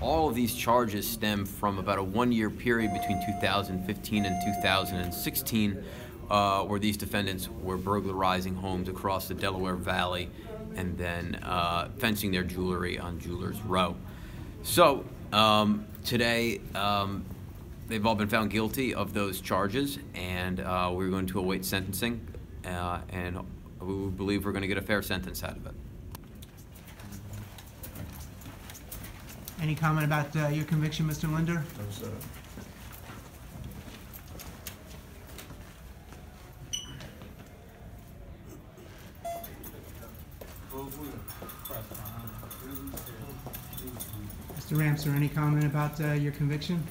all of these charges stem from about a one-year period between 2015 and 2016, uh, where these defendants were burglarizing homes across the Delaware Valley and then uh, fencing their jewelry on Jewelers Row. So um, today, um, they've all been found guilty of those charges, and uh, we're going to await sentencing, uh, and we believe we're going to get a fair sentence out of it. Any comment about uh, your conviction, Mr. Linder? No, sir. Mr. Ramsor, any comment about uh, your conviction?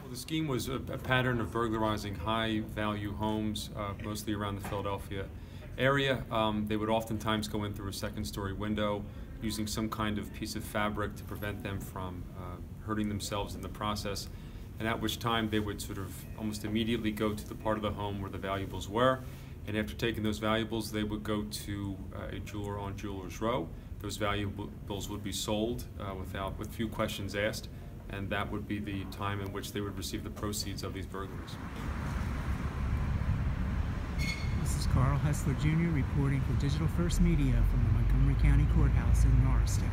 Well, the scheme was a, a pattern of burglarizing high-value homes, uh, mostly around the Philadelphia area. Um, they would oftentimes go in through a second-story window, using some kind of piece of fabric to prevent them from uh, hurting themselves in the process. And at which time they would sort of almost immediately go to the part of the home where the valuables were. And after taking those valuables, they would go to uh, a jeweler on Jewelers Row. Those valuables would be sold uh, without, with few questions asked, and that would be the time in which they would receive the proceeds of these burglaries. Carl Hessler Jr. reporting for Digital First Media from the Montgomery County Courthouse in Norristown.